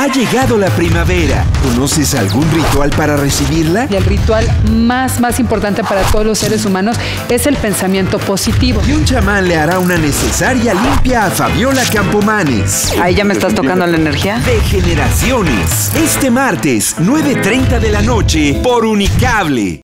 Ha llegado la primavera. ¿Conoces algún ritual para recibirla? El ritual más, más importante para todos los seres humanos es el pensamiento positivo. Y un chamán le hará una necesaria limpia a Fabiola Campomanes. Ahí ya me estás tocando la energía. De generaciones. Este martes, 9.30 de la noche, por Unicable.